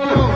Oh.